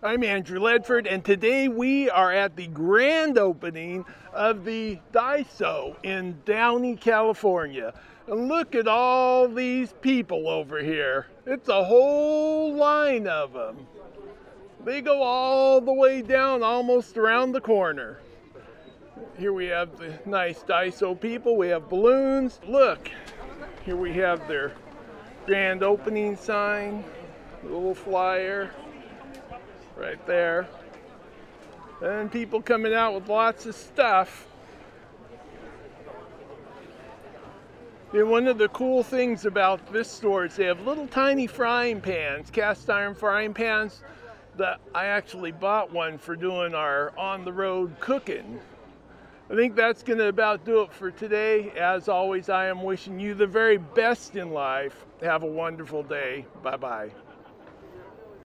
I'm Andrew Ledford, and today we are at the grand opening of the Daiso in Downey, California. And look at all these people over here. It's a whole line of them. They go all the way down, almost around the corner. Here we have the nice Daiso people. We have balloons. Look, here we have their grand opening sign, little flyer right there. And people coming out with lots of stuff. And one of the cool things about this store is they have little tiny frying pans, cast iron frying pans that I actually bought one for doing our on the road cooking. I think that's going to about do it for today. As always, I am wishing you the very best in life. Have a wonderful day. Bye bye.